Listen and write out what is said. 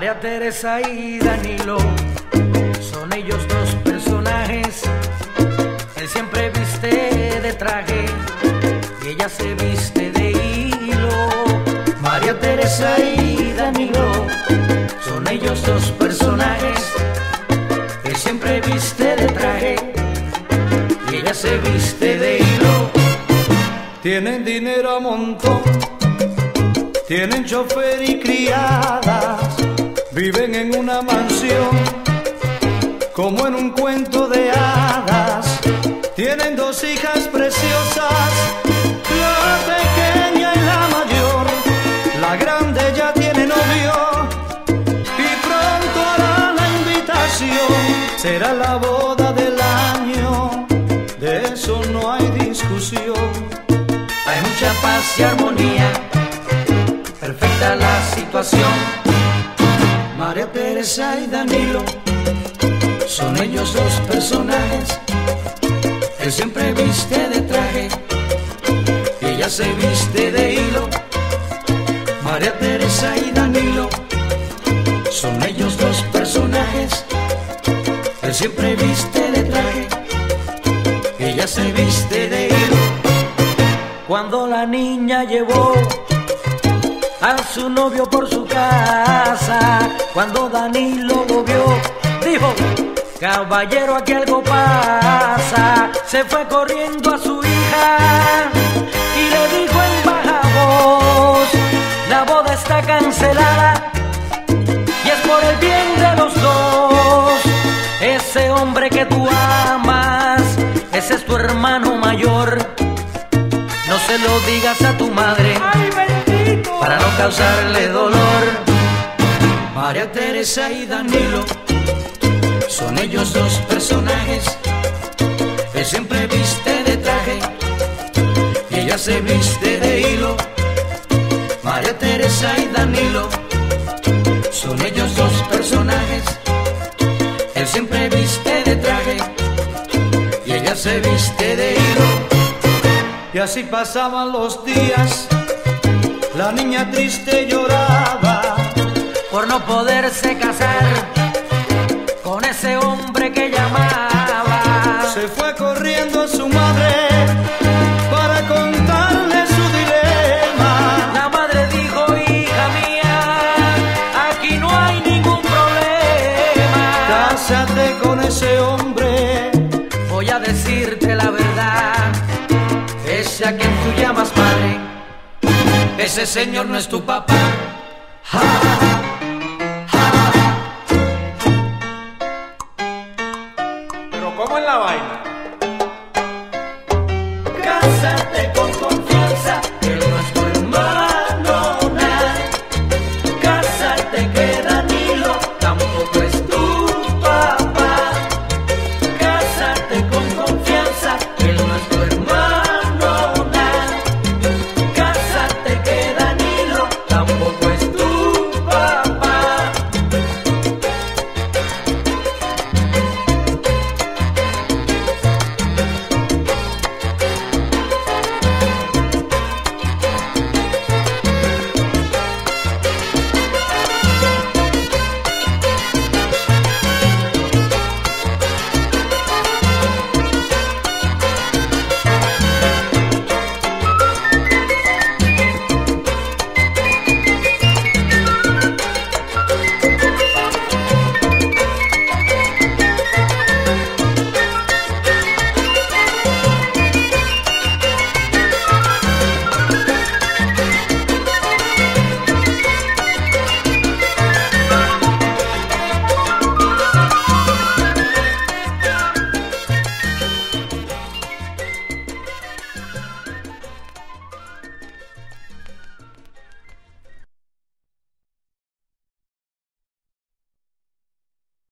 María Teresa y Danilo son ellos dos personajes. Él siempre viste de traje y ella se viste de hilo. María Teresa y Danilo son ellos dos personajes. Él siempre viste de traje y ella se viste de hilo. Tienen dinero a montón, tienen chofer y criadas, viven en una mansión como en un cuento de hadas. Tienen dos hijas preciosas, la pequeña y la mayor. La grande ya tiene novio y pronto hará la invitación. Será la boda del año, de eso no hay discusión. Hay mucha paz y armonía, perfecta la situación. María Teresa y Danilo son ellos dos personajes. Él siempre viste de traje ella se viste de hilo. María Teresa y Danilo son ellos dos personajes. Él siempre viste de traje ella se viste de hilo. Cuando la niña llevó a su novio por su casa, cuando Danilo lo vio, dijo, caballero aquí algo pasa, se fue corriendo a su hija y le dijo en baja voz, la boda está cancelada y es por el bien de los dos, ese hombre que tú amas, ese es tu hermano mayor. No se lo digas a tu madre para no causarle dolor. María Teresa y Danilo son ellos dos personajes. Él siempre viste de traje y ella se viste de hilo. María Teresa y Danilo son ellos dos personajes. Él siempre viste de traje y ella se viste de hilo. Y así pasaban los días, la niña triste lloraba. Por no poderse casar con ese hombre que llamaba. Se fue corriendo a su madre para contarle su dilema. La madre dijo, hija mía, aquí no hay ningún problema. Cásate con ese hombre, Voy a decirte la verdad, ese a quien tú llamas padre, ese señor no es tu papá. Ja, ¿cómo es la vaina?